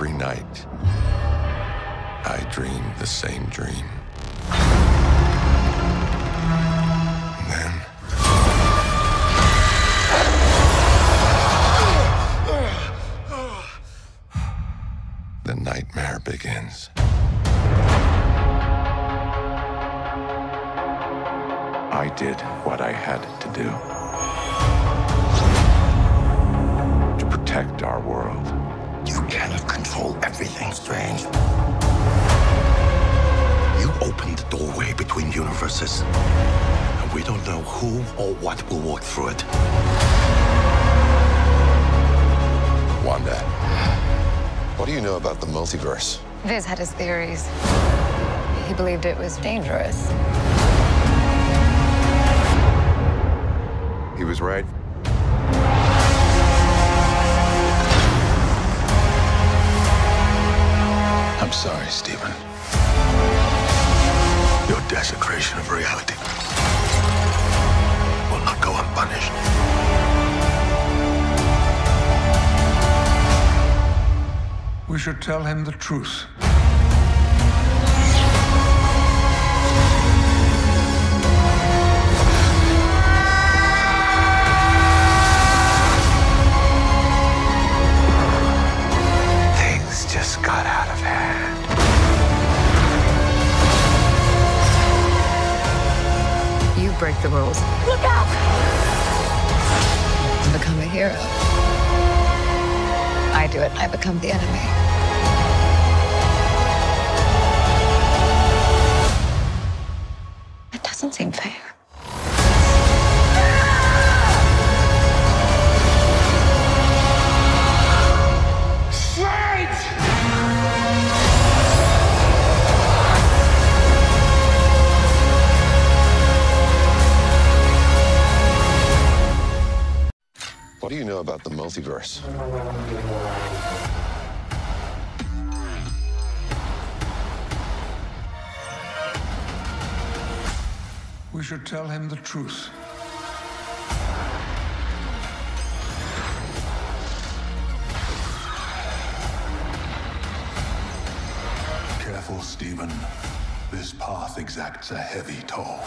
every night, I dream the same dream. Then. The nightmare begins. I did what I had to do to protect our world. Cannot control everything, Strange. You opened the doorway between universes, and we don't know who or what will walk through it. Wanda, what do you know about the multiverse? Vis had his theories. He believed it was dangerous. He was right. Sorry, Stephen. Your desecration of reality will not go unpunished. We should tell him the truth. Break the rules. Look out! Become a hero. I do it, I become the enemy. What do you know about the multiverse? We should tell him the truth. Careful, Stephen. This path exacts a heavy toll.